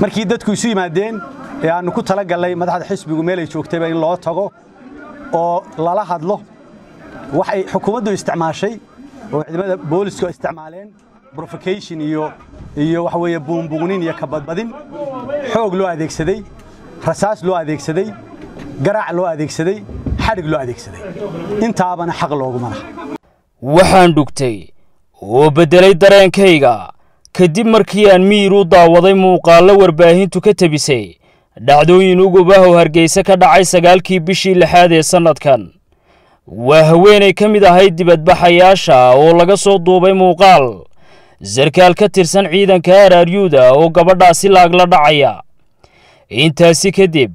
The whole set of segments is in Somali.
markii dadku isu yimaadeen ee aannu ku tala gallay madaxda xisbigu meelay joogtayba in loo tago oo lala hadlo waxay xukuumaddu isticmaashay oo ciidamada booliska isticmaaleen brofocation iyo iyo waxa weeye buunbuunin iyo kabadbadin xoog loo adeegsaday rasaas loo adeegsaday garaac loo adeegsaday xadhig loo adeegsaday. Intaabana xaq looguma laha. Waxaan dhugtay oo beddelay dareenkayga kadib markii aan miyir u daawaday muuqaallo warbaahintu ka tebisay dhacdooyin ugubahow hargeysa ka dhacay sagaalkii bishii lixaad ee sannadkan waa haweenay ka mid ahayd dibadbaxayaasha oo laga soo duubay muuqaal. Sarkaal ka tirsan ciidanka araaryuuda oo gabadhaasi laagla dhacaya. Intaasi kadib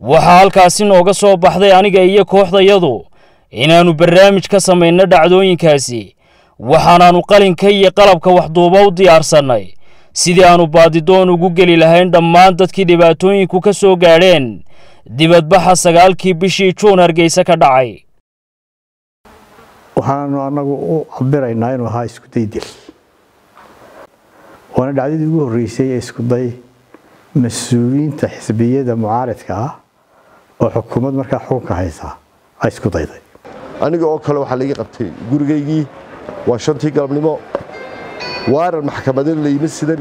waxaa halkaasi nooga soo baxday aniga iyo kooxdayadu inaannu barnaamij ka samayno dhacdooyinkaasi waxaanaannu qalinka iyo qalabka waxduuba u diyaarsannay sidii aannu baadidoon ugu geli lahayn dhammaan dadkii dhibaatooyinku ka soo gaadheen dibadbaxa sagaalkii bishii juun hargeysa ka dhacay. Waxaanu annagu u cabiraynaa inuu ahaa iskuday dil. Waana dhacdadii ugu horreysay ee iskuday mas'uuliyiinta xisbiyada mucaaridka ah oo xukuumad markaa xukunka haysa ay isku dayday. Aniga oo kale waxaa laiga qabtay gurigaygii waa shantii galabnimo. Waaran maxkamadeed la yimi sidan.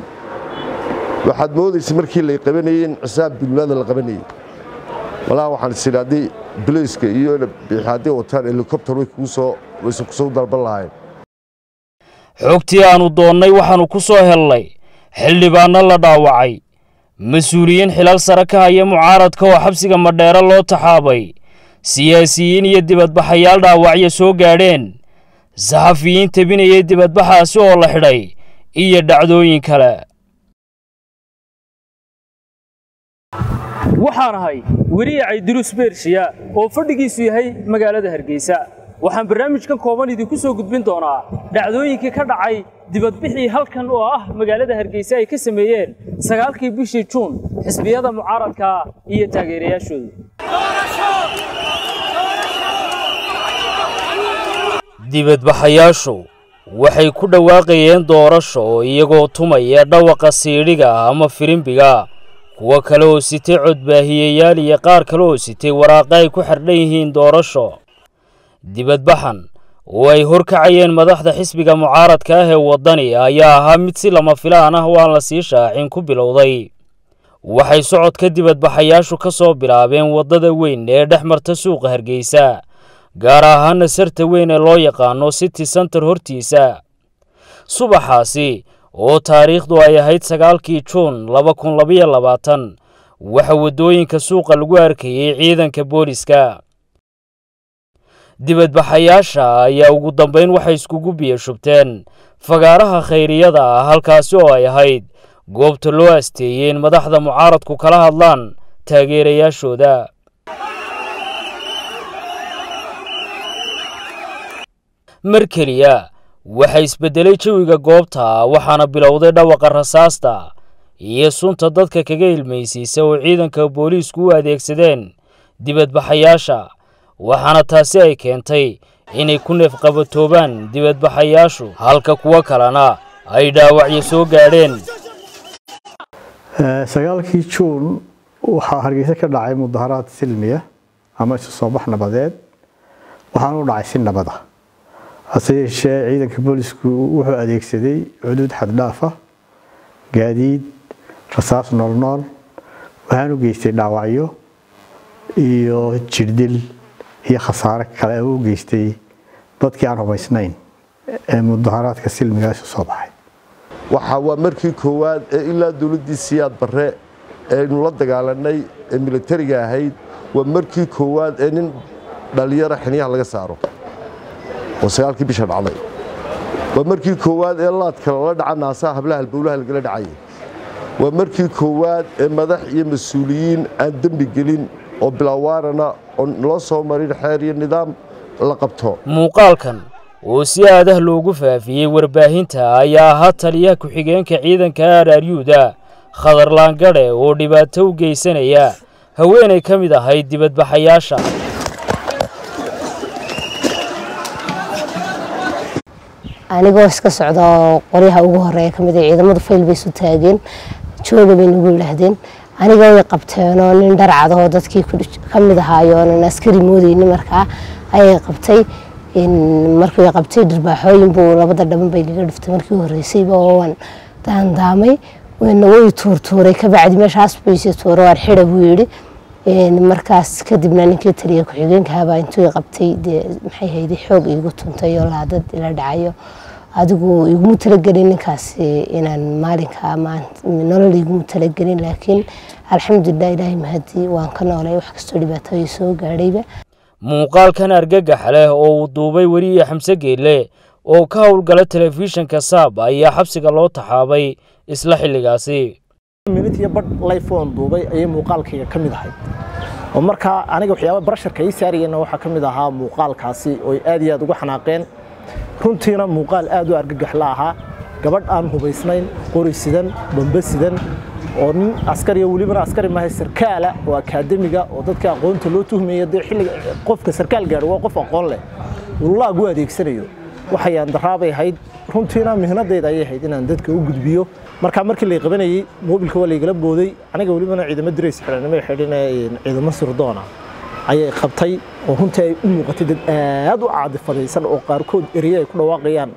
Waxaad moodaysa markii lay qabanayey in cisaab dulmaada la qabanayey malaha waxaan isidhi haddii bilayska iyo hadday wataan helikobter way kuusoo wayse ku soo dalban lahayn xogtii aannu doonnay waxaannu ku soo hellay xildhibaanno la dhaawacay. Mas'uuliyiin xilal sare ka haya mucaaradka oo xabsiga madheero loo taxaabay. Siyaasiyiin iyo dibadbaxayaal dhaawacyo soo gaadheen saxafiyiin tebinayay dibadbaxaasi oo la xidhay iyo dhacdooyin kale. Waxaan ahay weriye caydiruus beershiya oo fadhigiisu yahay magaalada hargeysa. Waxaan barnaamijkan kooban idinku soo gudbin doonaa dhacdooyinkii ka dhacay dibadbixii halkan oo ah magaalada hargeysa ay ka sameeyeen sagaalkii bishii juun xisbiyada mucaaradka iyo taageerayaashooda dibadbaxayaashu waxay ku dhawaaqayeen doorasho iyagoo tumaya dhawaqa siidhiga ama firimbiga kuwo kale oo sitay codbaahiyeyaal iyo qaar kale oo sitay waraaqa ay ku xardhan yihiin doorasho. Dibadbaxan oo ay horkacayeen madaxda xisbiga mucaaradka ah ee waddani ayaa ahaa mid si lama filaan ah oo aan la sii shaacin ku bilowday. Waxay socodka dibadbaxayaashu ka soo bilaabeen waddada weyn ee dhex marta suuqa hargeysa gaar ahaana sarta weyn ee loo yaqaano city center hortiisa. Subaxaasi oo taariikhdu ay ahayd sagaalkii juun laba kun labayo labaatan waxa waddooyinka suuqa lagu arkayey ciidanka booliska dibadbaxayaasha ayaa ugu dambayn waxay iskugu biyo shubteen fagaaraha khayriyada ah halkaasi oo ay ahayd goobta loo asteeyey in madaxda mucaaradku kala hadlaan taageerayaashooda mar keliya. Waxaa isbeddelay jawiga goobta waxaana bilowday dhawaqa rasaasta. Iyo sunta dadka kaga ilmaysiisa oo ciidanka booliisku u adeegsadeen. Dibadbaxayaasha waxaana taasi ay keentay inay ku neefqabatoobaan dibadbaxayaashu halka kuwo kalena ay dhaawacyo soo gaadheen. Sagaalkii juun waxaa hargeysa ka dhacay mudaharaad silmiya ama isu soo bax nabadeed. Waxaana u dhacay si nabada hase yeeshee ciidanka boolisku wuxuu adeegsaday cuduud xaddhaaf ah gaadiid rasaas noolnool waxaanu geystay dhaawacyo iyo jirdil iyo khasaare kale u geystay dadkii aan rumaysnayn ee mudaharaadka silmiga isu soo baxay. Waxa waa markii koowaad ee ilaa dowladdii siyaad barre eaynu la dagaalanay ee militariga ahayd waa markii koowaad ee nin dhallinyaro xiniyaha laga saaro oo sagaalkii bisha dhacday waa markii koowaad ee laadka lala dhaca naasaha hablaha halbowlaha lagala dhacayay waa markii koowaad ee madax iyo mas'uuliyiin aan dembi gelin oo bilaawaarana oo loo soo marin xeer iyo nidaam la qabto muuqaalkan oo si aadah loogu faafiyey warbaahinta ayaa ahaa taliyaha ku-xigeenka ciidanka araaryuuda khadar laangadhe oo dhibaato u geysanaya haweenay ka mid ahayd dibadbaxayaasha anigoo iska socda oo qoryaha ugu horreeya ka mid ah ciidamadu fayl bay isu taageen jooga bay nagu yidhaahdeen aniga qabteenoo nin dharcadahoo dadkii ka mid ahaayoonan askari moodeyni markaa ayay qabtay. Markii qabtay dhirbaaxooyin buu labada dhaban bay naga dhiftay markii horeysayba oo daandaamay. Way tuurtuuray kabacdi meeshaas bayse tuura waan xida buu yidhi. Markaas kadibna ninkii taliya ku-xigeenkahabaa intuu qabtay dee maxay hayday xoog iigu tuntay oo laadad ila dhacayo adigu iguma talagelin ninkaasi inaan maalinka nolol iguma talagelin laakiin alxamdulilah ilaahay mahadii waan ka noolay wax kastoo dhibaatooyi soo gaadhayba. Muuqaalkan argagax leh oo uu duubay weriye xamse geelle oo ka howlgala telefishinka saab ayaa xabsiga loo taxaabay isla xilligaasi. Minitiyo badh layfoon duubay ayay muuqaalkayga ka mid ahayd. Oo markaa aniga waxyaaba barasharka ii saarayeenna waxaa ka mid ahaa muuqaalkaasi oo aad iyo aad ugu xanaaqeen runtiina muuqaal aad u argagax la ahaa. Gabadh aan hubaysnayn qori sidan bambe sidan oo nin askariya welibana askari maahay sarkaala oo akaademiga oo dadka aqoonta loo tuhmaya dee xilliga qofka sarkaal gaadho waa qof aqoon leh. Uu u adeegsanayo waxayaan daraabay ahayd. Runtiina mihnadeeda ayay ahayd inaan dadka u gudbiyo. Markaa markii lay qabanayey moobilka waa laygala booday. Aniga welibana ciidamo dirays xidhanimo xidhin ciidamo sirdoona ayay qabtay oo runtii ay u muuqatay dad aad u caadifadaysan oo qaarkood ereye ay ku dhawaaqayaan.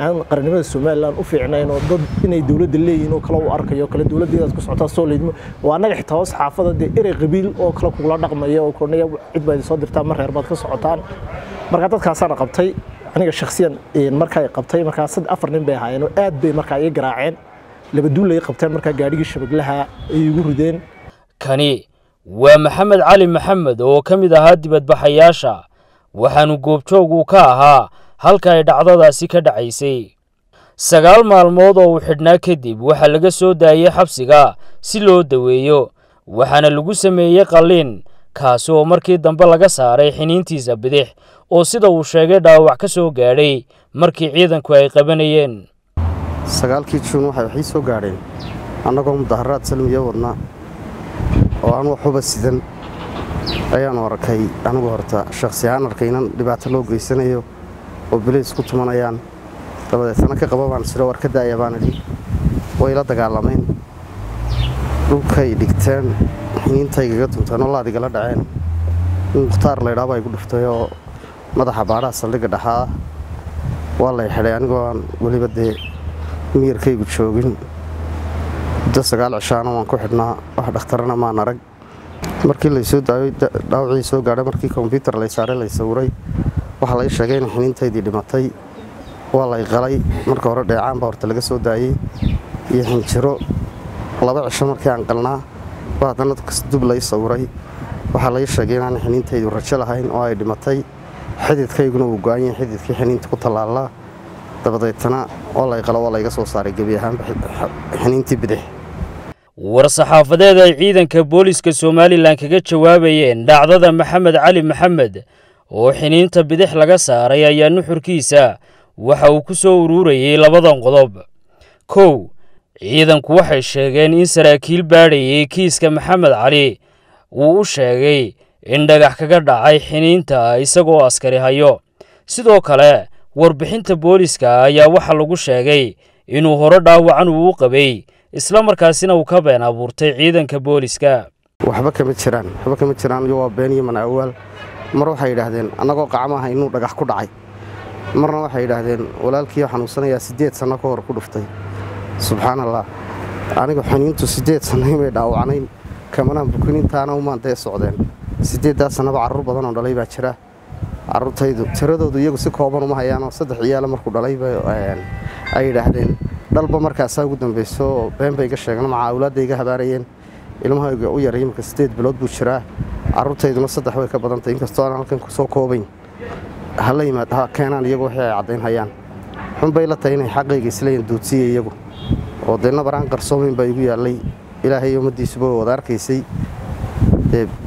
Aan qarannimada somalilan u fiicnayn oo dad inay dowladda leeyihiin oo kale u arkayo kale dowladdeedaad ku socotaa soo leydmo oo annaga xitaa xaafada dee erey qabiil oo kale kugula dhaqmaya oo kornaya cid baa soo dirtaa mar reer baad ka socotaan. Markaa dadkaasaana qabtay aniga shakhsiyan markaa qabtay markaa sad afar nin bay ahaayeen oo aad bay markaa ii garaaceen. Laba qabteen markaa gaadhigii shabaglaha ay igu rideen. Kani waa maxamed cali maxamed oo ka mid ahaa dibadbaxayaasha. Waxaanu goobjoogu ka ahaa halka ay dhacdadaasi ka dhacaysay. Sagaal maalmood oo uu xidhnaa kadib waxaa laga soo daayey xabsiga si loo daweeyo. Waxaana lagu sameeyey qalliin kaasi oo markii dambe laga saaray xiniintiisa bidix oo sida uu sheegay dhaawac ka soo gaadhay markii ciidanku ay qabanayeen. Sagaalkii juun waxay soo gaadheen annagoo mudaharaad salmiya wadna oo aan waxuba sidan ayaanu arkay. Anigu horta shakhsi ahaan arkay inan dhibaato loo geysanayo oo bilays ku tumanayaan. Dabadeetana ka qaba baan siro war ka daaya baan idhi. Way la dagaalameen. Dhulkay dhigteen. Xiniintaygaga tunteen oo laadigala dhaceen. In mukhtaar laydhaaba igu dhuftay oo madaxa baadhaha saldhigga dhaxaa. Waa lay xidhay anigoo aan weliba dee miyirkaygu joogin muddo sagaal cishaana waan ku xidhnaa wax dhakhtarana maan arag. Markii laysoo daayay dhaawacii soo gaadhay markii kombyuutar lay saaray lay sawiray waxaa lay sheegay in xiniintaydii dhimatay waa lay qalay. Marka hore dheecaan baa horta laga soo daayey iyo xinjiro laba cisho markii aan qalnaa baa haddana dub lay sawiray waxaa lay sheegay inaan xiniintaydu rajo lahayn oo ay dhimatay. Xididkayguna uu go-an yahay xididkii xiniinta ku tallaallaa dabadeetana oo lay qalo waa layga soo saaray gebi ahaanba xiniintii bidix war-saxaafadeed ay ciidanka booliska somalilan kaga jawaabayeen dhacdada maxamed cali maxamed oo xiniinta bidix laga saaray ayaa nuxurkiisa waxa uu ku soo ururayey labadan qodob. Kow ciidanku waxay sheegeen in saraakiil baadhayey kiiska maxamed cali. Wuu u sheegay in dhagax kaga dhacay xiniinta isagoo askari hayo. Sidoo kale warbixinta booliska ayaa waxaa lagu sheegay inuu hore dhaawacan uu u qabay isla markaasina uu ka been abuurtay ciidanka booliska. Waxba kama jiraan waxba kama jiraan iyo waa been iyo manaawaal mar waxay yidhaahdeen annagoo qacmaha inuu dhagax ku dhacay. Marna waxay yidhaahdeen walaalkiioo xanuunsanayaa siddeed sanno ka hor ku dhuftay. Subxaan allah anigu xiniintu siddeed sanno imay dhaawacnayn kamanaan bukin umaan dee socdeen. Siddeeddaa sannaba carruur badan oo dhalay baa jira. Carruurtaydu tiradoodu iyagu si kooban uma hayaanoo saddex ciyaala markuu dhalayba ay yidhaahdeen dhalba markaasaa ugu dambayso oo been bay iga sheegeen maca awlaadda iga habaarayeen. Ilmahayga u yaray imika siddeed bilood buu jiraa. Carruurtayduna saddex way ka badantay inkastoo aan halkan ku soo koobayn. Hala yimaad ha keenaan iyagu waxay ay caddayn hayaan xunbay la tahay inay xaqayga isleeyiin duudsiya iyagu. Oo dee nabaraan qarsoomayn baa igu yaallay. Ilaahay ummaddiisuba wada arkaysay.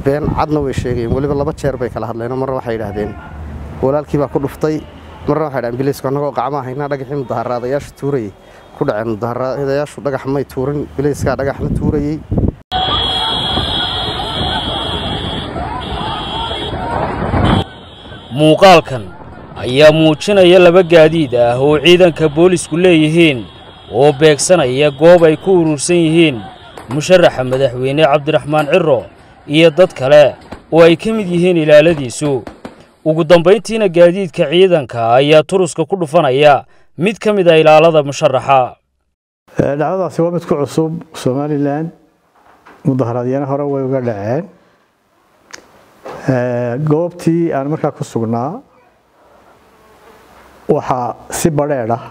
Been cadna way sheegayeen weliba laba jeer bay kala hadleen marna waxay yidhaahdeen walaalkii baa ku dhuftay. Marna waxay dhahan bileysku annagoo qacmaa haynaa dhagaxii mudaharaadayaashu tuurayey ku dhaceen mudaharaadayaashu dhagax may tuurin bileyskaa dhagaxna tuurayey. Muuqaalkan ayaa muujinaya laba gaadiid ah oo ciidanka boolisku leeyihiin oo beegsanaya goob ay ku urursan yihiin. Musharaxa madaxweyne cabdiraxmaan ciro iyo dad kale oo ay ka mid yihiin ilaaladiisu. Ugu dambayntiina gaadiidka ciidanka ayaa turuska ku dhufanaya mid ka mid a ilaalada musharaxa. Dhacdadaasi waa mid ku cusub. Somalilan mudaharaadyana hore way uga dhaceen. Goobtii aan markaa ku sugnaa waxaa si badheedh ah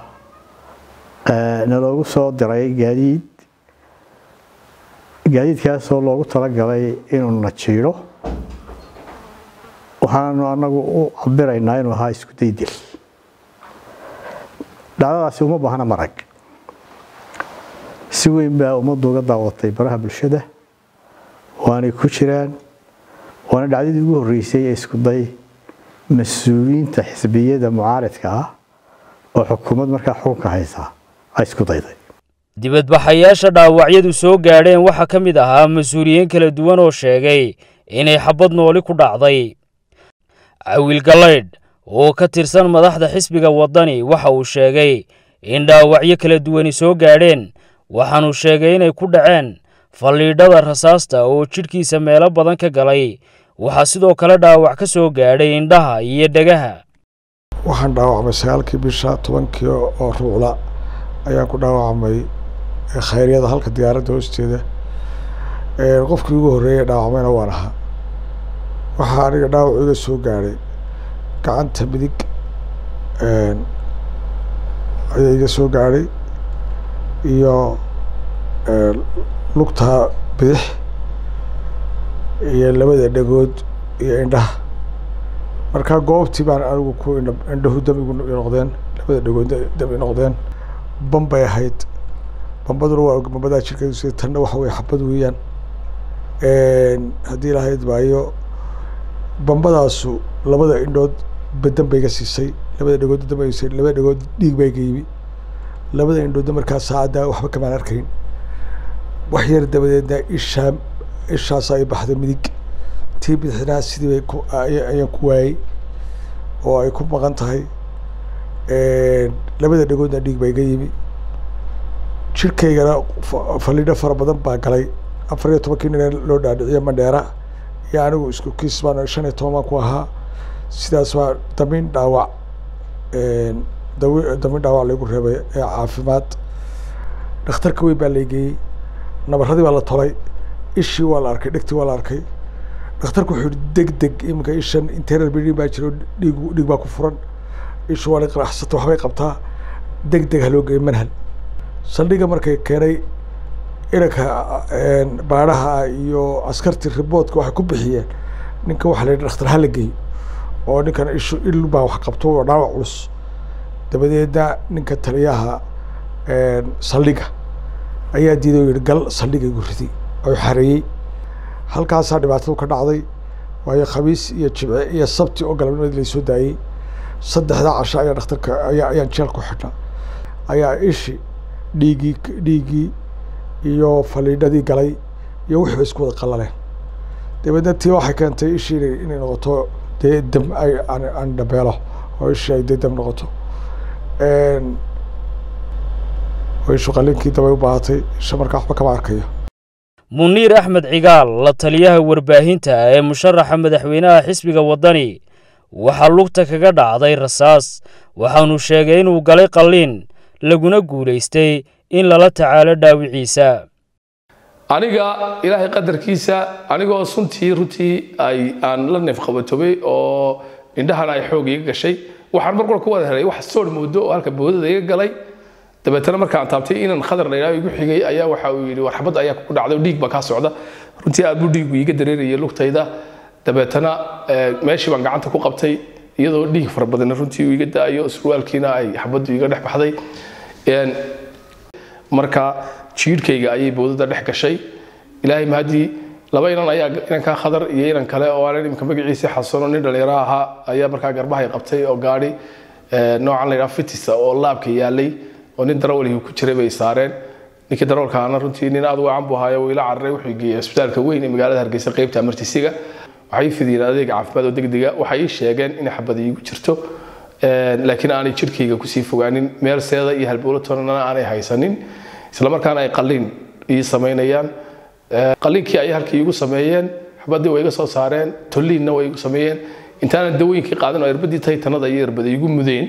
naloogu soo diray gaadiid. Gaadiidkaasoo loogu talagalay inuu na jiidho waxaanu anagu u cabiraynaa inuu ahaa isku daydil dhacdadaasi uma baahna marag. Si weyn baa ummaddu uga daawatay baraha bulshada. Waanay ku jiraan waana dhacdadii ugu horreysay ee isku day mas'uuliyiinta xisbiyada mucaaridka ah oo xukuumad markaa xukunka haysa ay isku dayday. Dibadbaxayaasha dhaawacyadu soo gaadheen waxaa ka mid ahaa mas'uuliyiin kala duwan oo sheegay inay xabad nooli ku dhacday. Cawiil galaydh oo ka tirsan madaxda xisbiga waddani waxa uu sheegay in dhaawacyo kala duwani soo gaadheen. Waxaanuu sheegay inay ku dhaceen falliidhada rasaasta oo jidhkiisa meelo badan ka galay. Waxaa sidoo kale dhaawac ka soo gaadhay indhaha iyo dhegaha. Waxaan dhaawacmay sagaalkii bisha tobankii oo ruucla ayaan ku dhaawacmay khayryada halka diyaaradda hoosteeda. Qofkii ugu horreeyay dhaawacmayna waan ahaa. Waxaa aniga dhaawac iga soo gaadhay gacanta midig ayaa iga soo gaadhay iyo lugta bidix iyo labada dhagood iyo indhaha. Markaa goobtii baan anigu ku indhahu damigu noqdeen labada dhagood dami noqdeen. Bambay ahayd. Bambaduna waa bambadaa jirka tanna waxa weye xabad weeyaan. Haddii lahayd maayo bambadaasu labada indhood badan bay ga siisay labada dhagood bay siisay labada dhagood dhiig baa iga yimi. Labada indhoodna markaa saacaddaa waxba kamaan arkayn. Wax yar dabadeedna ishaa ishaas ay baxday midig. Tii bidixnaa sidii bay ayaan ku waayey oo ay ku maqan tahay. Labada dhagoodna dhiig baa iga yimi. Jirkaygana faliidho fara badan baa galay. Afar iyo tobankii nin loo dhaadhiciyo mandheera. Iyo anigu isku kiis baan shan iyo toban baan ku ahaa sidaas waa damiin dhaawac damiin dhaawac laygu reebay ee caafimaad. Dhakhtarka weyn baa laygeeyey nabaradii baa la tolay ishii waa la arkay dhegtii waa la arkay. Dhakhtarku wuxuu yihi deg deg iminka ishan interar bidhin baa jiro dhiig dhiig baa ku furan. Ishu waa la qaraxsata waxbay qabtaa. Deg deg ha loo geeyo manhal saldhiga markay keenay inanka baadhaha iyo askartii riboodka waxay ku bixiyeen ninka waxaa la yidhi dhakhtar ha la geeyo oo ninkan ishu il baa wax qabto oo dhaawac culus. Dabadeedna ninka taliyaha saldhiga ayaa diiday oo yihi gal saldhiga igu riday oo xareeyey. Halkaasaa dhibaatadu ka dhacday waayo khamiis iyo jimce iyo sabti oo galabnimadii laysoo daayey. Saddexdaa casho ayaa dhakhtarka ayaa ayaan jeel ku xidhnaa. Ayaa ishi dhiiggii dhiiggii iyo faliidhadii galay iyo wixii ba isku wada qallaleen dabeedna tii waxay keentay ishii inay noqoto dee aan dhabeelo oo dam noqoto. Ishu dabay u baahatay isha markaa waxba kama arkayo. Muniir axmed cigaal la taliyaha warbaahinta ee musharaxa madaxweynaha xisbiga waddani waxaa lugta kaga dhacday rasaas. Waxaanu sheegay inuu galay qalliin laguna guulaystay in lala tacaalo dhaawiciisa aniga ilaahay qadarkiisa anigoo suntii runtii ay aan la neefqabatobay oo indhahan ay xoog iga gashay waxaan mar ku wada helay wax soor moodo oo halka boodada iga galay. Dabeetana markaan taabtay inaan khadar la yidhaho igu xigay ayaa waxa uu yidhi war xabad ayaa ku dhacday dhiig baa kaa socda. Runtii aad buu dhiigu iiga dareerayay lugtayda. Dabeetana meeshii baan gacanta ku qabtay iyadoo dhiig fara badan runtii uu iga daayo surwaalkiina ay xabaddu iga dhex baxday. Marka jiidhkayga ayay boodada dhex gashay. Ilaahay mahadii laba inan ayaa inankaa khadar iyo inan kale oo aan imika magaciisa xasano nin dhalinyaro ahaa ayaa markaa garbahay qabtay oo gaadhi noocan la yidhaha fitisa oo laabka yaalay oo nin darawalihii ku jiray bay saareen. Ninkii darawalkaana runtii nin aad wacan buu ahaayo ila cararay wuxuu geeyey isbitaalka weyn ee magaalada hargeysa qaybta amartisiga waxay fidiyeen adeeg caafimaad oo degdega waxay ii sheegeen in xabad iigu jirto. Laakiin aanay jirkayga ku sii fogaanin meel seeda iyo halbowlo toonana aanay haysanin islamarkaana ay qalliin ii samaynayaan qalinkii ayay halkii iigu sameeyeen xabadii way iga soo saareen tolliinna way igu sameeyeen. Intaanan dawooyinkii qaadan oo irbadii taytanada iyo irbada igu mudeen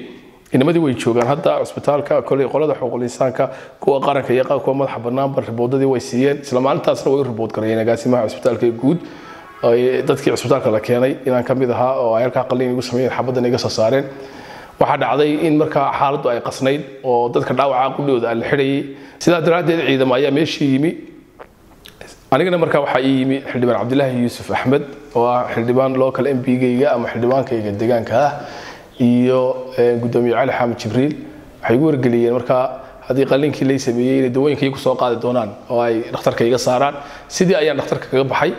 inamadii way joogaan. Hadda cusbitaalka koley qolada xuquuqul insaanka kuwa qaranka iyo kuwa madaxa banaanba riboodadii way siiyeen. Isla maalintaasna way u ribood garayeen agaasimaha cusbitaalka guud. Dadkii cusbitaalka la keenay inaan ka mid ahaa oo ay halkaa qalliin igu sameeyeen xabaddan iga soo saareen waxaa dhacday in markaa xaaladdu ay qasnayd oo dadka dhaawaca qudhooda aan la xidhayay sidaa daraaddeed ciidamo ayaa meeshii yimi. Anigana markaa waxaa ii yimi xildhibaan cabdilaahi yuusuf axmed oo ah xildhibaan local m p-gayga ama xildhibaankayga deegaanka ah iyo gudoomiye cali xamed jibriil. Waxay igu wargeliyeen markaa haddii qalliinkii lay sameeyey inay dawooyinka igu soo qaadi doonaan oo ay dhakhtarka iga saaraan sidii ayaan dhakhtarka kaga baxay.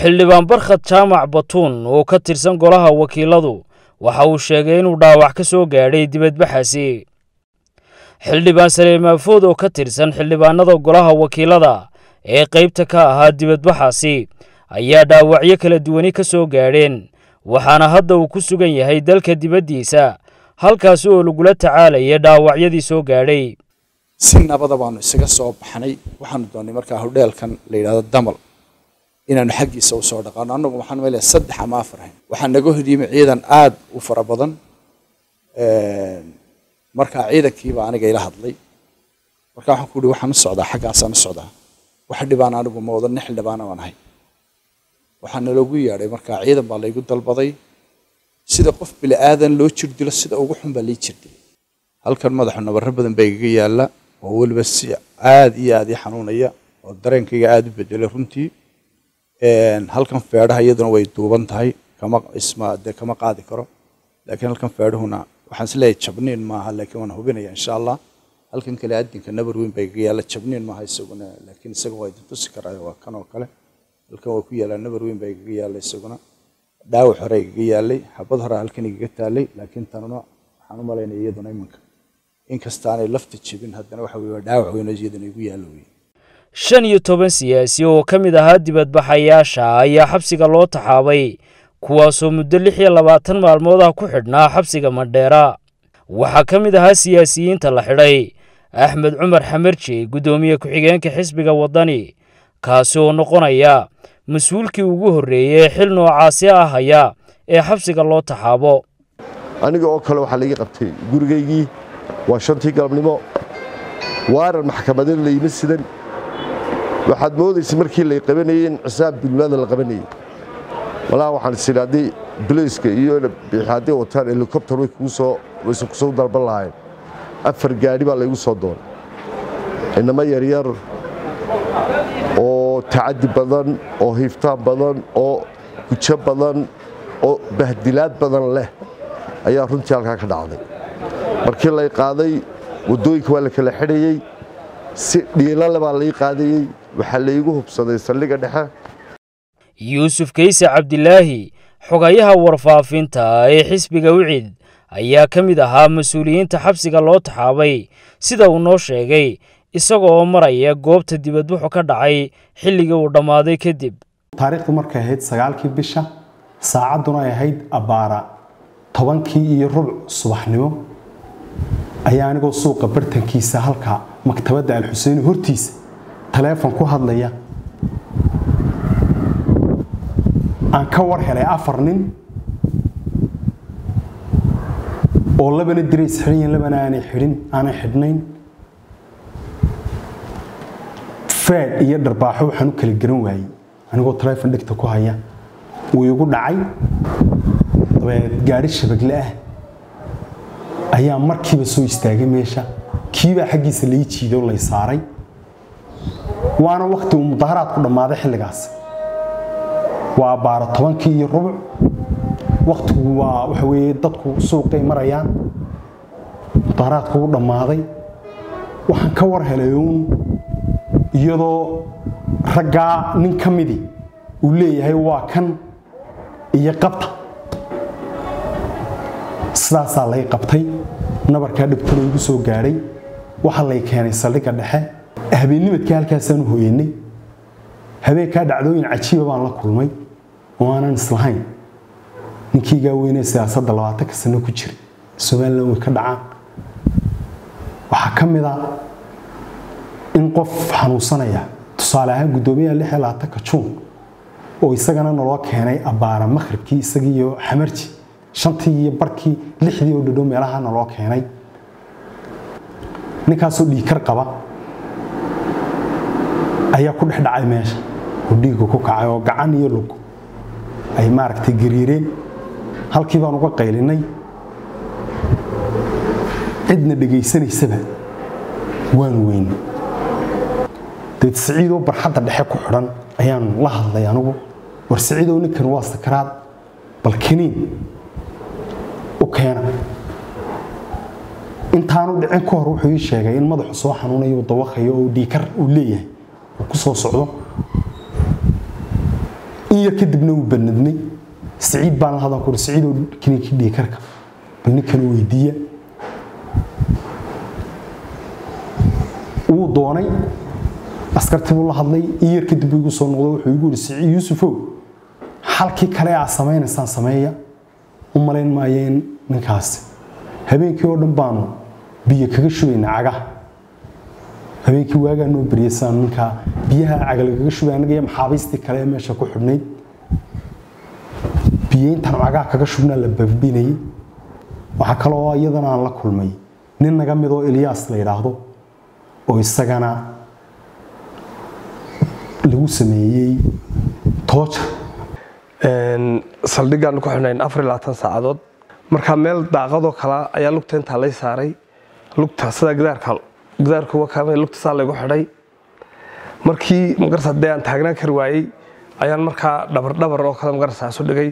Xildhibaan barkhad jaamac batuun oo ka tirsan golaha wakiiladu waxa uu sheegay inuu dhaawac ka soo gaadhay dibadbaxaasi. Xildhibaan saleemaafood oo ka tirsan xildhibaanada golaha wakiilada ee qaybta ka ahaa dibadbaxaasi ayaa dhaawacyo kala duwani ka soo gaadheen waxaana hadda uu ku sugan yahay dalka dibaddiisa halkaasi oo lagula tacaalaya dhaawacyadii soo gaadhay. Si nabada baanu isaga soo baxnay waxaanu doonnay markaa hodheelkan la yidhahdo damal inaanu xaggiisa u soo dhaqaano. Annagu waxaan meel saddex ama afar hayn. Waxaa naga horyimi ciidan aad u fara badan. Markaa ciidankiiba aniga ila hadlay. Markaa waxaan ku uhi waxaan u socdaa xaggaasaan u socdaa. Wax dhibaan anigu ma wadan dhibaana waan ahay. Waxaa naloogu yeedhay markaa ciidan baa laygu dalbaday. Sida qof bili aadan loo jirdilo sida ugu xun baa lii jirdilay. Halkan madaxu nabarro badan baa igaga yaalla oo weliba si aad iyo aad ii xanuunaya oo dareenkayga aad u bedelay runtii halkan feedhaha iyaduna way duuban tahay kama isma dee kama qaadi karo. Laakiin halkan feedhuhuna waxaan is leeyahay jabniin maaha laakiin waan hubinaya insha allah halkan kale adinka nabar weyn baa yaalla jabniin maaha isaguna laakiin isaga waa idin tusi waa kan oo kale. Halkan waa ku yaallaa nabar weyn baa igaga yaalla isaguna. Dhaawac hore igaga yaallay xabad hore halkan igaga taallay laakiin tanuna waxaan u iyaduna iminka. Inkastaanay lafta jebin haddana waxa weye waa dhaawac weyn iyaduna igu yaalla weye shan iyo toban siyaasi oo ka mid ahaa dibadbaxayaasha ayaa xabsiga loo taxaabay kuwaasoo muddo lix iyo labaatan maalmood ah ku xidhnaa xabsiga madheera waxaa ka mid ahaa siyaasiyiinta la xidhay axmed cumar xamarji guddoomiye ku-xigeenka xisbiga waddani kaasi oo noqonaya mas'uulkii ugu horreeyey xil noocaasi ah haya ee xabsiga loo taxaabo. Aniga oo kale waxaa laiga qabtay gurigaygii waa shantii galabnimo waaran maxkamadeed la yimi sidan waxaad moodaysa markii lay qabanayey in cisaab dulmaada la qabanayey walaa waxaan isidhi haddii bilayska iyo haddii wataan helikobter way kugu soo wayse ku soo dalban lahayn afar gaadhi baa laygu soo doonay. Inamo yaryar oo tacadi badan oo hiiftaan badan oo gujo badan oo bahdilaad badan leh ayaa runtii halkaa ka dhacday. Markii lay qaaday waddooyinka waa la kala xidhayey si dhiilale baa lay qaadayey waxaa laygu hubsaday saldhigga dhexe. Yuusuf kayse cabdilaahi xogayaha warfaafinta ee xisbiga wicid ayaa ka mid ahaa mas'uuliyiinta xabsiga loo taxaabay sida uu noo sheegay isaga oo maraya goobta dibadbuxu ka dhacay xilligii uu dhammaaday kadib taariikhdu markay ahayd sagaalkii bisha saacadduna ay ahayd abbaara tobankii iyo rubuc subaxnimo. Ayaa anigoo suuqa bartankiisa halka maktabadda alxuseeni hortiisa taleefon ku hadlaya. Aan ka war helay afar nin oo labana dirays xidhan yihiin labana aanay xidhin aanay xidhnayn. Feed iyo dharbaaxo waxaan u kala garan waayey. Anigoo taleefon dhegta ku haya wuu igu dhacay. Dabeed gaadhi shabagle ah ayaa markiiba soo istaagay meesha. Kiibaa xaggiisa lai jiiday oo lay saaray waana wakti uu mudaharaad ku dhammaaday xilligaas. Waa baara tobankii iyo rubuc waktigu waa waxa dadku suuqay marayaan. Mudaharaadku u dhammaaday. Waxaan ka war helay uun iyadoo raggaa nin ka midi uu leeyahay waa kan iyo qabta. Sidaasaa lay qabtay. Nabarkaa dhibtuna igu soo gaadhay waxaa lay keenay saldhigga dhexe habeennimadkii halkaasaan u hooyanay habeenkaa dhacdooyin cajiiba baan la kulmay oo aanan islahayn ninkii weynee siyaasadda labaatanka sano ku jiray somalilan way ka dhacaan. Waxaa ka mid a in qof xanuunsanaya tusaale ahaan guddoomiyaha lix iyo labaatanka juun oo isagana naloo keenay abbaara makhribkii isagii iyo xamarji shantii iyo barkii lixdii oo dhadhow meelaha naloo keenay. Ninkaasoo dhiikar qaba ayaa ku dhex dhacay meesha. Oo dhiigu ku kacay oo gacan iyo lug. Ay maaragtay gariireen halkii baan uga qaylinay cidna dhegaysanaysaba waan weyne deed siciidoo barxadda dhexe ku xidhan ayaan la hadlay anigu war siciidow ninkan waa sakaraad bal kiniin u keena. Intaanu dhicin ka hor wuxuu ii sheegay in madaxu soo xanuunayo uu dawaqayo oo dhiikar uu leeyahay uu ku soo socdo. In yar kadibna uu banadnay siciid baan la hadlan kuri siciidow kiniinkii dhiikarka bal ninkan weydiiya. Wuu doonay. Askartii buu la hadlay. In yar kadib buu igu soo noqdo wuxuu igu yidhi siciid yuusufow halkii kale aa samaynaysaan sameeya. U malayn maayeen ninkaasi. Habeenkii oo dhan baanu biyo kaga shubayna cagaha habeenkii waagaa noo bariyay saan ninkaa biyaha cagal kaga shubay anaga iyo kale ee meesha ku xidhnayd biyo cagaha kaga shubnaa la babinayay waxaa kaloo iyadana aan la kulmay nin naga mid oo ilyaas la yidhaahdo oo isagana lagu sameeyey tooja saldhiggaanu ku xidhnayn afar iyo labaatan saacadood. Markaa meel daaqadoo kale ayaa lugta intaa lay saaray. Lugta sida gidaarka gidaarku wakaamay lugta saa laygu xidhay. Markii magarsa dee aan taagnaan kari waayey ayaan markaa dhabar dhabar oo kale magarsa isu dhigay.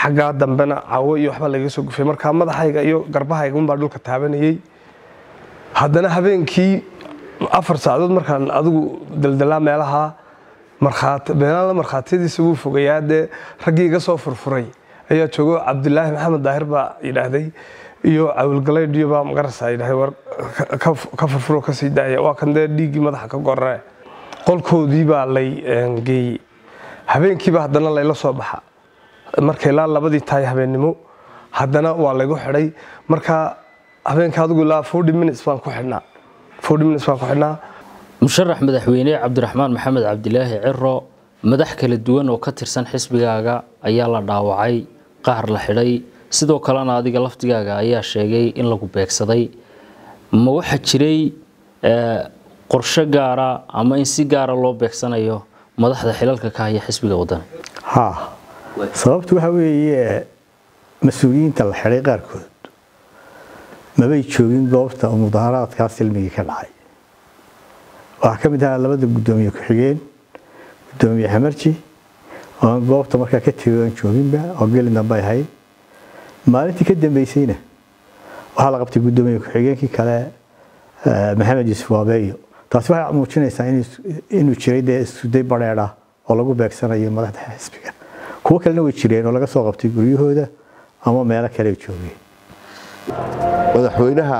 Xaggaa dambena cawo iyo waxbaa lagaga soo gufay. Markaa madaxayga iyo garbahayga unbaa dhulka taabanayey haddana habeenkii afar saacadood markaan adigu daldalaa meelaha meelaha markhaatiyadiisa wuu fogayaa dee raggii iga soo furfuray ayaa joogo cabdilaahi maxamed daahir baa yidhaahday iyo cawilgalaydhiyo baa magarasa yidhahday war ka furfuro ka sii daaya. Waa kan dee dhiiggii madaxa ka gorre qolkoodii baa lay geeyey. Habeenkiiba haddana layla soo baxa. Markay ilaa labadii tahay habeennimo haddana waa laygu xidhay. Marka habeenka adigu ilaa baan ku xidhnaa. Baan ku xidhnaa. Musharax madaxweyne cabdiraxmaan maxamed cabdilaahi ciro madax kala duwan oo ka tirsan xisbigaaga ayaa la dhaawacay qaar la xidhay. Sidoo kalena adiga laftigaaga ayaa sheegay in lagu beegsaday. Ma waxaa jiray qorshe gaara ama in si gaara loo beegsanayo madaxda xilalka ka haya xisbiga wadani ha. Sababtu waxa weeye mas'uuliyiinta la xidhay qaarkood mabay joogin goobta oo mudaaharaadkaa silmigii ka dhacay. Waxaa ka mid ahaa labada guddoomiye ku-xigeen guddoomiye xamarji aan goobta markaa ka tegay aan oo gelin dambe ahayd maalintii ka dambeysayna waxaa la qabtay guddoomiye ku-xigeenkii kale maxamed yuusuf waabeeyo taasi waxay muujinaysaa inuu jiray dee iskuday badheedha oo lagu beegsanayo madaxda xisbiga kuwo kalena way jireen oo laga soo qabtay guryahooda ama meelo kale joogeen madaxweynaha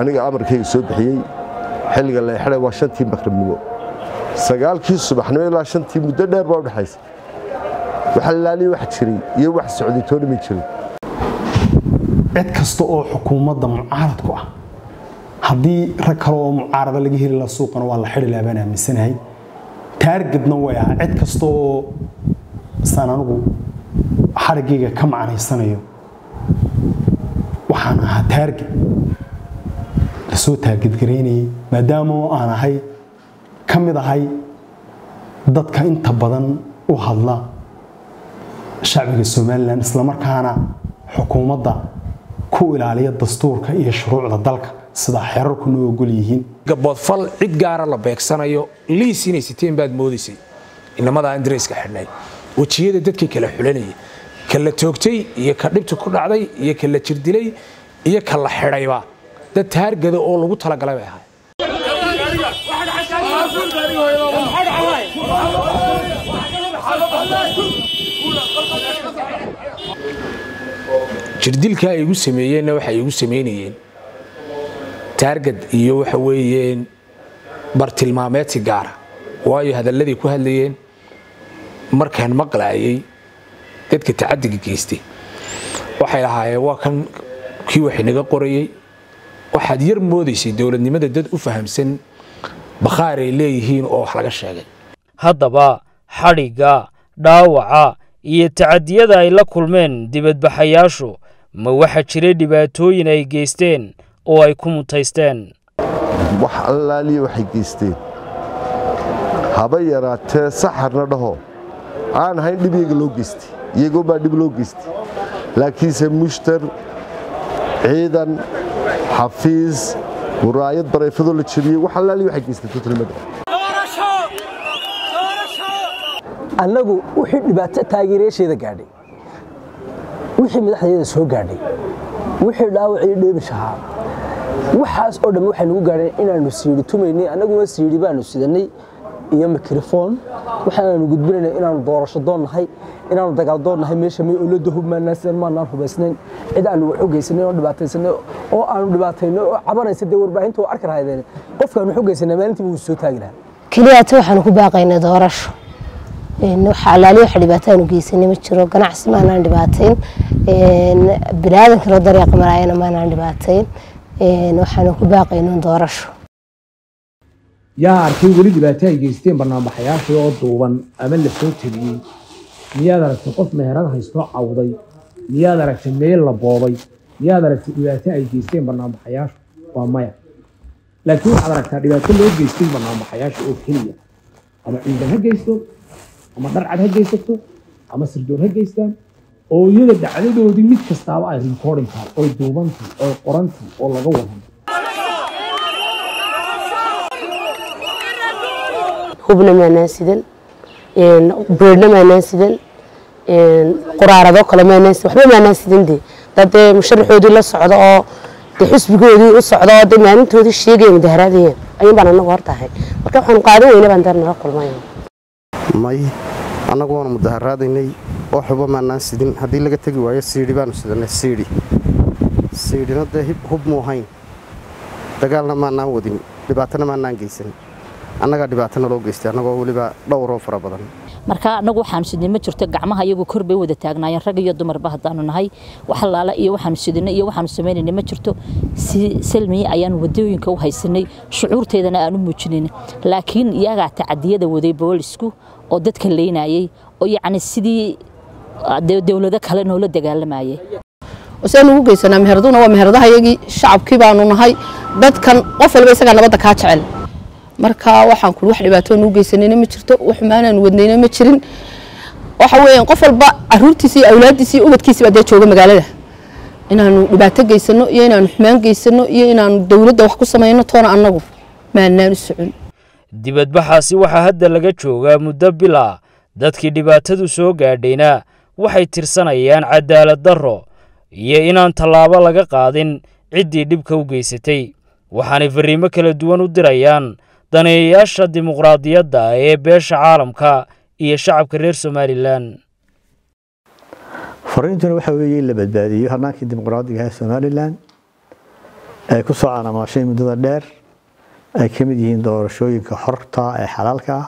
aniga amarkayga soo bixiyey xilliga xidhay waa shantii maqribnimo sagaalkii subaxnimo ilaa shantii muddo dheer baa udhexaysa waxa laaliya wax jiray iyo wax socday ma jirin. Cid kasta oo xukuumadda mucaarad ku ah haddii rag kale oo mucaarada laga heli lahaa suuqana waa la xidhi baan aaminsanahay. Taargetna way ahaa. Cid kasta oo saan anigu xarigayga ka macnaysanayo waxaan ahaa taarget la soo taargetgaraynayay maadaama oo aan ahay ka mid ahay dadka inta badan u hadla shacbiga somalilan islamarkaana xukuumadda ku ilaaliya dastuurka iyo shuruucda dalka sida xerarku noo ogol yihiin. Gaboodfal cid gaara la beegsanayo liis inay siteen baad moodaysay inamada aan dareyska xidhnay wejiyada dadkii kala xulanayay ka la toogtay iyo ka dhibta ku dhacday iyo ka la jirdilay iyo ka la xidhayba dad taargada oo lagu talagalay bay ahay jirdilka ay igu sameeyeenna waxay igu samaynayeen taargad iyo waxa weeyeen bartilmaameedsi gaara waayo hadalladay ku hadlayeen markaan maqlaayay dadka tacadiga geystay. Waxay lahaayeen waa kan kii wax inaga qorayay. Waxaad yar moodaysay dowladnimada dad u fahamsan bakhaar ay leeyihiin oo wax laga sheegay. Haddaba xadhigga dhaawaca iyo tacadiyada ay la kulmeen dibadbaxayaashu ma waxaa jiray dhibaatooyin ay geysteen oo ay ku mutaysteen. Wax allaaliya waxay geysteen. Haba yaraatee saxarna dhaho. Aan ahayn dhib iyaga loo geystay iyagoo baa dhib loo geystay. Laakiinse mushtar ciidan xafiis muraayad bareefadoo la jebiyey wax allaaliya waxay geystay tutilmada annagu wixii dhibaato taageerayaasheeda gaadhay. Wixii madaxdeeda soo gaadhay. Wixii dhaawacii dheebish ahaa. Waxaas oo dhammi waxay nagu gaadheen inaannu siidhi tumaynay annaguna siidhi baanu sidanay. Iyo mikrofoon waxaanaanu gudbinaynay inaannu doorasho doonnahay dagaal doonnahay meesha may olada hub maanaan sidan maanaan hubaysnayn. Cid aanu wax u geysanay oo dhibaataysanay oo aanu dhibaataynay oo cabanaysa dee warbaahinta oo arki lahaydeen qofkaanu wax u geysanay maalintii buu soo taagi lahaa keliyaata waxaanu ku baaqaynay doorasho. Waxa alaali waxa dhibaataanu geysanay ma jiro. Ganacsi maanaan dhibaatayn biniaadanka loo dariiqa maraayana maanaan dhibaatayn waxaanu ku baaqaynay doorasho. Yaa arkay weli dhibaato ay geysteen banaanbaxayaashii oo duuban ama la soo tabiyey miyaad aragtay qof meherad haystoo cawday. Miyaad aragtay meel la boobay. Miyaad aragtay dhibaato ay geysteen banaanbaxayaashu waa maya. Laakiin waxaad aragtaa dhibaato loo geystay banaanbaxayaasha oo keliya. Ama ciidan ha geysto ama dharcad ha geysato ama sirdoon ha geystaan oo iyada dhacdadoodii mid kastaaba ay tahay oy duubantahay oy qorantahay oo laga wadan hubna maanaan sidan beedhna maanaan sidan quraarado kale maanaan sidan waxba maanaan sidan dee. Dad dee musharaxoodii la socdo oo dee xisbigoodii u socdo oo dee maalintoodii sheegaya mudaharaadayeen ayuun baan anagu hortahay marka waxaanu qaadan weyna baan daar nala kulmaya may annagu waanu mudaharaadaynay oo xubo maanaan sidin. Haddii laga tegi waayo siidhi baanu sidanay siidhi siidhina dee hub muu hayn dagaalna maanaan wadin dhibaatana maanaan geysan annagaa dhibaatana loo geystay annagoo weliba dhowroo fara badan. Marka annagu waxaanu sidnay ma jirto gacmaha iyagu kor bay wada taagnaayeen rag iyo dumarba haddaanu nahay. Wax laala iyo waxaanu sidinay iyo waxaanu samaynayna ma jirto. Si salmiya ayaanu waddooyinka u haysanay shucuurteedana aanu muujinayn laakiin iyagaa tacadiyada waday boolisku oo dadka leynayay oo yacni sidii dowlado kale noola dagaalamayay saan ugu geysanaa meheraduna waa meheradahayagii shacabkii baanu nahay. Dadkan qof walba isagaa nabadda kaa jecel marka waxaan kuli wax dhibaato nugu geysanayna ma jirto wax xumaanaan wadnayna ma jirin. Waxa weeyaan qof walba caruurtiisa iyo awlaaddiisa iyo ubadkiisa baa dee jooga magaalada. Inaanu dhibaato geysano iyo inaanu xumaan geysano iyo inaanu dowladda wax ku samayno toona annagu maanaan u socon. Dibadbaxaasi waxaa hadda laga joogaa muddo bil ah dadkii dhibaatadu soo gaadhayna. Waxay tirsanayaan cadaalad darro iyo inaan tallaabo laga qaadin ciddii dhibka u geysatay. Waxaanay farriimo kala duwan u dirayaan daneeyayaasha dimuqraadiyadda ee beesha caalamka iyo shacabka reer somalilan. Fariintuna waxa weeye in la badbaadiyo hannaankii dimuqraadiga ee somalilan. Ay ku soo canaamaashay muddada dheer ay ka mid yihiin doorashooyinka xorta ee xalaalka ah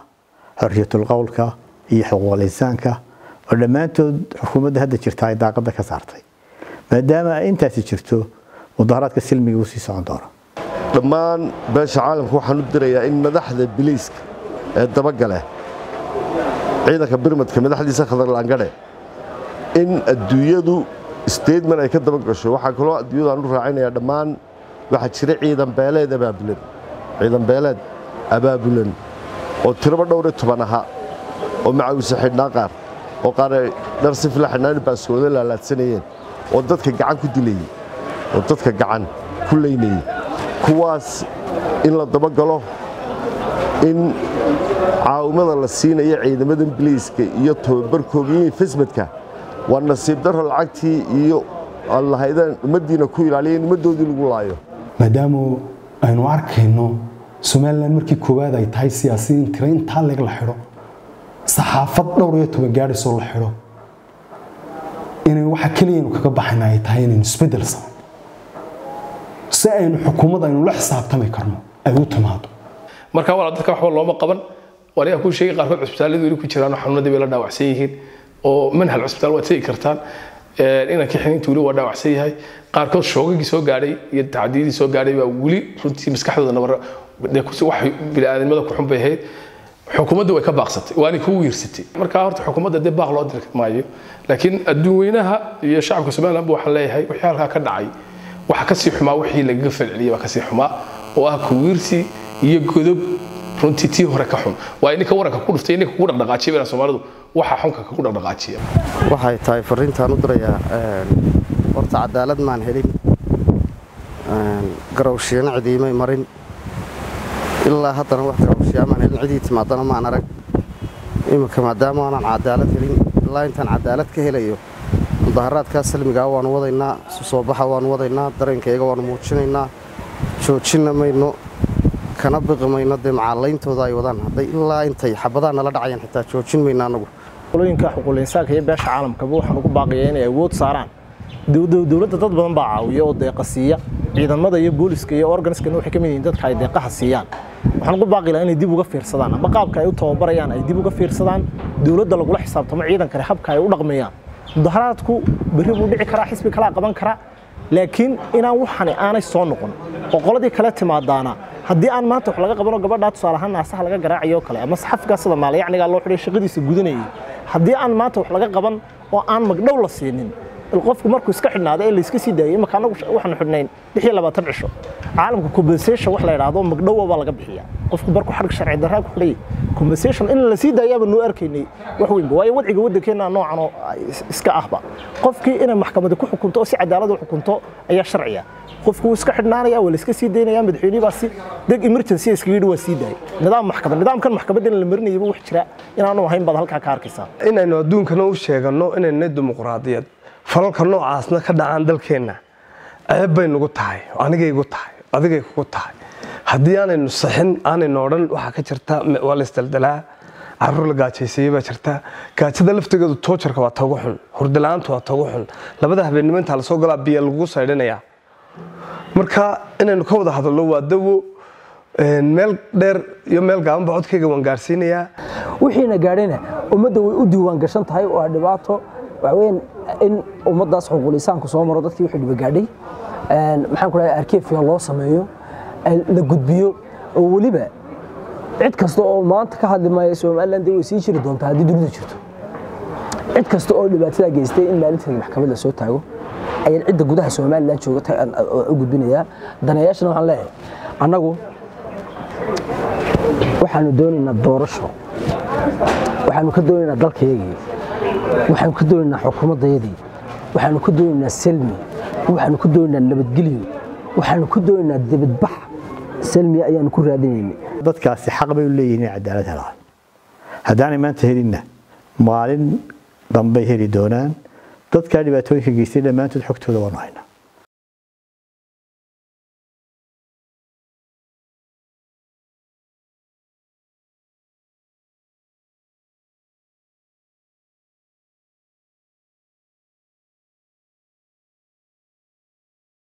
xorriyatul qowlka iyo xuquuqul insaanka oo dhammaantood xukuumadda hadda jirta ay daaqadda ka saartay. Maadaama ay intaasi jirto mudaharaadka silmiga uu sii socon doono dhammaan beesha caalamka waxaan u dirayaa in madaxda biliiska ee dabagale ciidanka birmadka madaxdiisa khadar laangadhe in adduunyadu statement ay ka daba gasho waxaa kaloo adduunyadu aan u raacinayaa dhammaan waxaa jira ciidan beeleed abaabulan ciidan beeleed abaabulan oo tiraba dhowr toban ahaa oo macawisa xidhnaa qaar oo qaar ay dhar si xidhnaan baaskooda laalaadsanayeen oo dadka gacan ku dilayey oo dadka gacan ku leynayey kuwaas in la dabagalo in caawimada la siinayo ciidamada biliiska iyo tababarkooga iyo fasmadka waa nasiib daro lacagtii iyo aad ummaddiina ku ilaaliya in ummaddoodii lagu laayo. Maadaama aynu arkayno somalilan markii koowaad ay tahay siyaasiyiin tira intaa leeg la xidho saxaafad dhowr iyo toban gaadhisoo la xidho inay waxa keliyaynu kaga baxayna ay tahay inaynu isbeddel samayno la xisaabtami karno ay u timaado marka walaa dadka waxba looma qaban waniga kuu sheegay qaarkood cusbitaalladu weli ku jiraan xanuunadii bay la dhaawacsan yihiin oo manhal cusbitaal waad tegi kartaan inankii xiniinta weli waa dhaawacsan yahay qaarkood shoogagii soo gaadhay iyo tacdiyadii soo gaadhay baa weli runtii maskaxdooda nabar dee kursi wax bini'aadanimada ku xun bay ahayd xukuumadda way ka baaqsatay waana kugu wiirsatay marka horta xukuumadda dee baaq loo diri maayo laakiin adduun weynaha iyo shacabka somaliland waxaan leeyahay wixii halkaa ka dhacay waxa ka sii xumaa wixii lagaga falceliyay baa ka sii xumaa oo ah kuwiirsi iyo godob runtii tii hore ka xun. Waa ninka waranka ku dhuftay ninka kugu dhaqdhaqaajiya bayna soomaalidu waxa xunka kagu dhaqdhaqaajiya waxay tahay fariintaan u dirayaa horta cadaalad maan helin garowshiina cidiimay marin. Ilaa haddana wax garowshiyaa maan helin cidii timaadana maan arag. Iminka maadaama aanan cadaalad helin ilaa intaan cadaalad ka helayo mudaharaadkaa salmigaa waanu wadaynaa isu soo baxa waanu wadaynaa dareenkayaga waanu muujinaynaa joojinna mayno kana biqi mayno dee macaallayntooda ay wadaan. Hadday ilaa intay xabadaha nala dhacayaan xitaa joojin mayno annagu qolooyinka xuquuqul insaanka iyo beesha caalamkaba waxaan ugu baaqayaa inay awood saaraan. Dowladda dad badan baa caawiya oo deeqa siiya ciidamada iyo booliska iyo organiskana waxay ka mid yihiin dadka ay deeqaha siiyaan. Waxaan ugu baaqi lahaa inay dib uga fiirsadaan ama qaabka ay u tababarayaan ay dib uga fiirsadaan dowladda lagula xisaabtamo ciidankani habka ay u dhaqmayaan mudaharaadku berri buu dhici karaa xisbi kalaa qaban karaa. Laakiin inaan waxani aanay soo noqon oo qoladii kale timaadaana haddii aan maanta wax laga qabano gabadhaa tusaale ahaan naasaha laga garaacayo kale ama saxafkaa sida maalayacnigaa loo xidhay shaqadiisa gudanayay haddii aan maanta wax laga qaban oo aan magdhow la siinin qofku markuu iska xidhnaado ee layska sii daayay imaka anagu waxaanu xidhnayn lix iyo labaatan cisho. Caalamka compensation wax la yidhaahdo magdhowa baa laga bixiyaa qofku markuu xadhig sharci darraa ku xidhayay compensation in la sii daayaaba noo arkaynay wax weynba. Waayo wadciga waddankeena noocan oo iska ahba. Qofkii inay maxkamadda ku xukunto oo si cadaalad u xukunto ayaa sharciya. Qofku wuu iska xidhnaanaya waa la iska sii daynaya madaxweynihii baa si deg emergency iskaga yidhi waa sii daayay. Nidaam maxkamad nidaamkan maxkamaddan la marinayaba wax jira. Inaanu ahayn baad halkaa ka arkaysaa. Inaynu adduunkana u sheeganno inaynay dimuqraadiyad falalka noocaasna ka dhacaan dalkeenna ceeb bay nugu tahay anigaygu tahay adigay kugu tahay. Haddii aanaynu saxin aanaynu odhan waxaa ka jirta waa la isdaldalaa. Caruur la gaajaysiiyey baa jirta. Gaajada laftigeedu toojarka waa tagu xun hurdala-aantu waa tagu xun. Labada habeenimo intaa la soo galaa biyo lagu saydhinayaa. Marka inaynu ka wada hadalno waa dawo meel dheer iyo meel gaabanba codkayga waan gaarsiinayaa. Wixiina gaadhayna ummadda way u diiwaan tahay oo dhibaato waxaweyaan in ummaddaas xuquulisaanku soo maro dadkii wixii dhiba gaadhay. Maxaan ku dhahay arkeefya loo sameeyo la gudbiyo oo weliba cid kasta oo maanta ka hadli maaya somaliland way sii jiri doontaa haddii dunidu jirto. Cid kasta oo dhibaatada geystay in maalinteeda maxkamad la soo taago ayaan cidda gudaha somaliland jooga u gudbinayaa. Daneeyaashana waxaan leeyahay annagu waxaanu doonaynaa doorasho. Waxaanu ka doonaynaa dalkayagii waxaanu ka doonaynaa xukuumaddayadii waxaanu ka doonaynaa selmi. Waxaanu ka doonaynaa nabadgelyo. Waxaanu ka doonaynaa dibadbax selmiya ayaanu ku raadinaynay dadkaasi xaq bay u leeyihiin inay cadaalad helaan. Haddaanay maanta helinna maalin dambay heli doonaan. Dadkaa dhibaatooyinka geystay dhammaantood xogtooda waanu haynaa